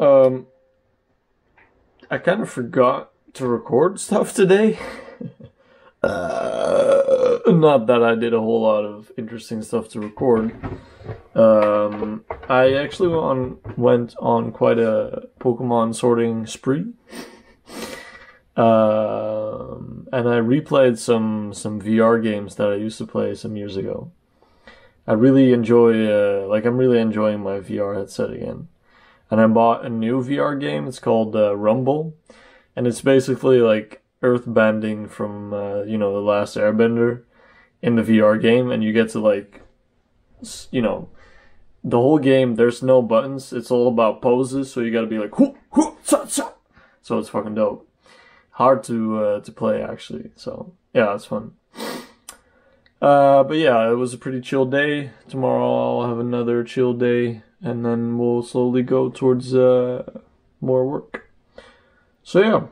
Um, I kind of forgot to record stuff today. uh, not that I did a whole lot of interesting stuff to record. Um, I actually went on, went on quite a Pokemon sorting spree. Um, and I replayed some some VR games that I used to play some years ago. I really enjoy, uh, like, I'm really enjoying my VR headset again. And I bought a new VR game. It's called uh, Rumble, and it's basically like earthbending from uh, you know the last Airbender in the VR game, and you get to like, you know, the whole game. There's no buttons. It's all about poses. So you got to be like, "Hoo, hoo, sa, sa." so it's fucking dope. Hard to uh, to play actually. So yeah, it's fun. Uh, but yeah, it was a pretty chill day. Tomorrow I'll have another chill day, and then we'll slowly go towards uh, more work. So yeah,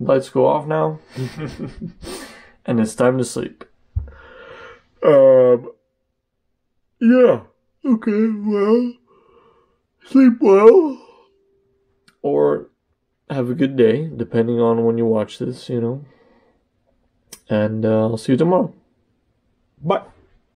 lights go off now, and it's time to sleep. Um, yeah. Okay. Well, sleep well, or have a good day, depending on when you watch this. You know, and uh, I'll see you tomorrow. Bye.